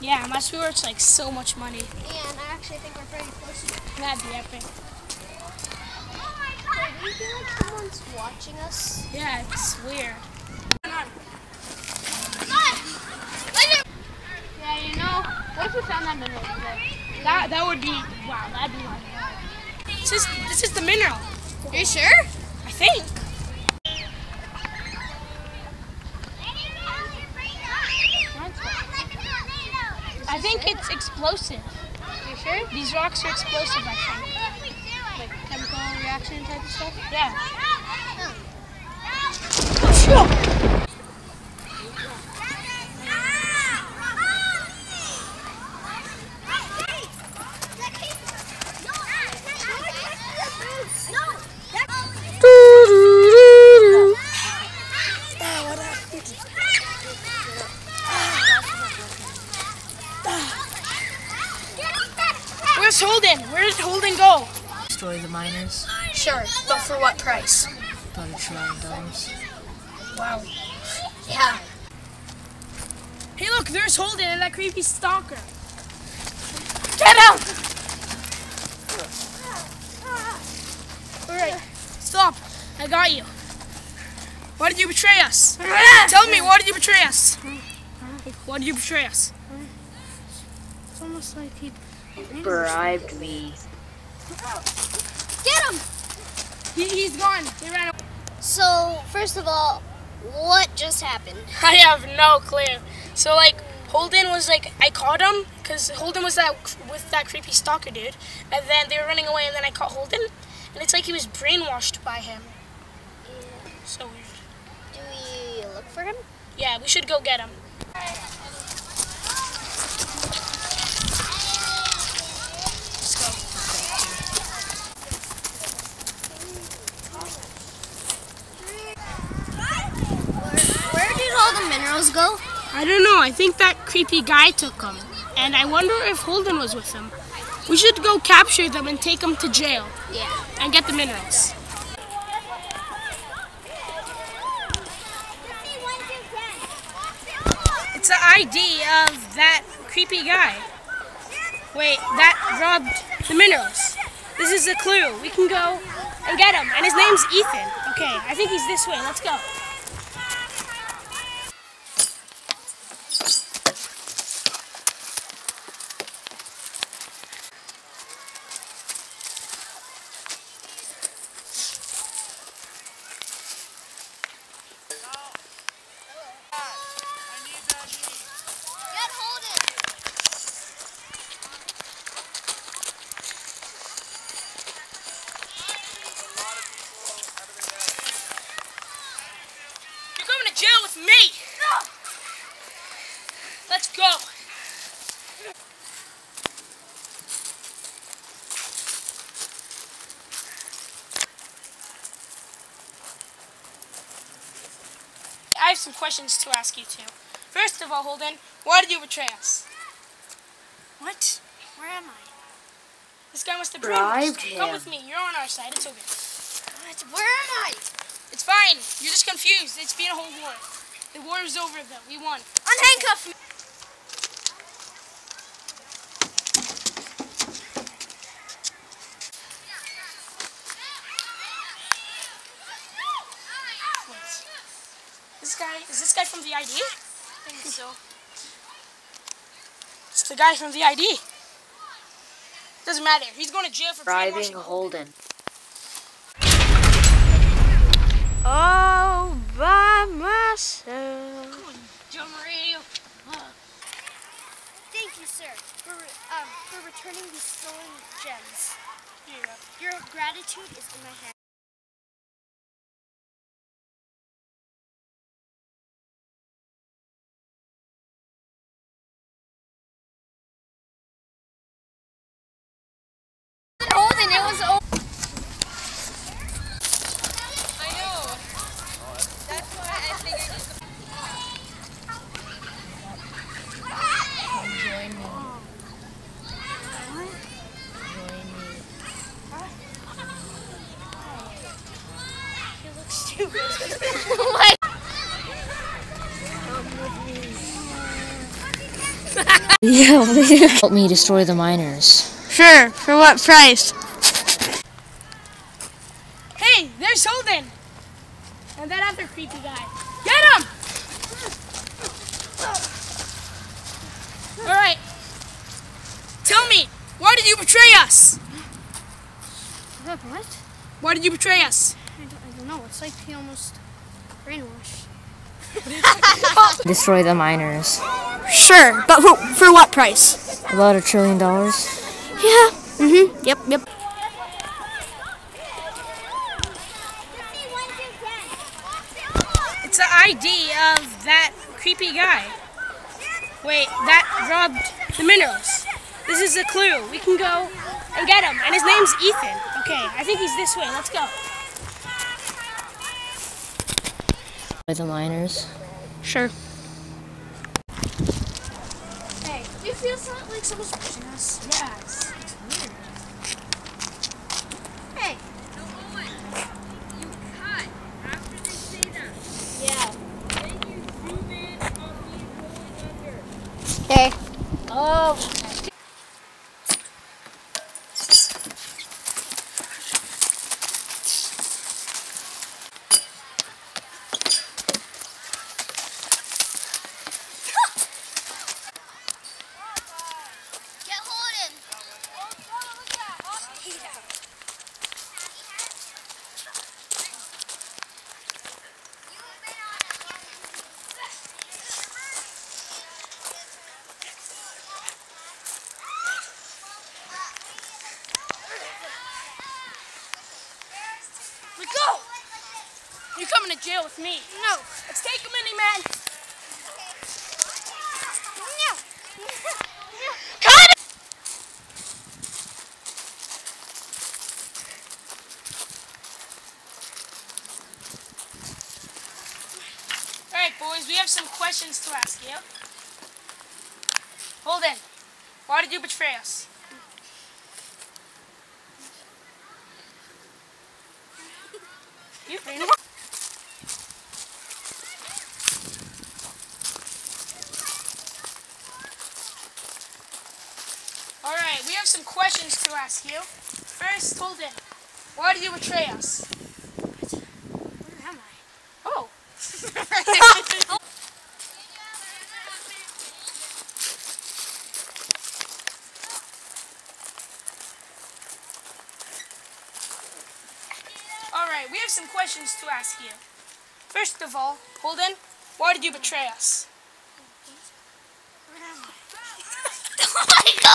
my sport's like so much money. And I actually think we're pretty close to it. That'd be epic. Oh Do you feel like someone's watching us? Yeah, it's weird. Yeah, you know, what if we found that mineral today? That that would be wow. That'd be like. This is this is the mineral. Are you sure? I think. I think it's explosive. You sure? These rocks are explosive. I think. Like chemical reaction type of stuff? Yeah. Destroy the miners. Sure, but for what price? About a trillion dollars. Wow. Yeah. Hey, look, there's Holden and that creepy stalker. Get out! Alright, stop. I got you. Why did you betray us? Tell me, why did you betray us? Why did you betray us? It's almost like he Bribed me. Get him! He, he's gone. He ran away. So, first of all, what just happened? I have no clue. So, like, Holden was like, I caught him because Holden was that with that creepy stalker dude, and then they were running away, and then I caught Holden, and it's like he was brainwashed by him. So weird. Do we look for him? Yeah, we should go get him. Let's go. Where did all go? I don't know. I think that creepy guy took them, and I wonder if Holden was with him. We should go capture them and take them to jail Yeah. and get the minerals. It's the ID of that creepy guy. Wait, that robbed the minerals. This is a clue. We can go and get him. And his name's Ethan. Okay, I think he's this way. Let's go. Get Holden! You're going to jail with me. Let's go. I have some questions to ask you too. First of all, Holden, why did you betray us? What? Where am I? This guy must have Bribed brainwashed. Come with me. You're on our side. It's okay. What? Where am I? It's fine. You're just confused. It's been a whole war. The war is over, though. We won. Unhandcuff me! This guy is this guy from the ID? I think so. It's the guy from the ID. Doesn't matter. He's going to jail for driving brainwashing. Holden. All by myself. John Radio. Thank you, sir, for, um, for returning these stolen gems. Here you go. Your gratitude is in my hand. Holden, it was over. I know. That's why I figured Join me. Join me. Stupid. Yeah, help me destroy the miners. Sure. For what price? Hey, there's Holden. And that other creepy guy. Get him! All right. Tell me, why did you betray us? What? What? Why did you betray us? I don't, I don't know. It's like he almost brainwashed. Destroy the miners. Sure, but for, for what price? About a trillion dollars. Yeah. Mm-hmm. Yep, yep. It's the ID of that creepy guy. Wait, that robbed the minerals. This is a clue. We can go and get him. And his name's Ethan. Okay, I think he's this way. Let's go. Destroy the miners. Sure. Hey, do you feel something like someone's pushing us? Yes. Hey. No, Owen! You cut after they say that. Yeah. Then you zoom in on me going under. Okay. Oh. Get Holden. Let go. You're coming to jail with me. No. Let's take him, mini man. All right, boys, we have some questions to ask you. Holden, why did you betray us? You right, we have some questions to ask you. First, Holden, why did you betray us? Where am I? Oh. All right, we have some questions to ask you. First of all, Holden, why did you betray us? Where am I?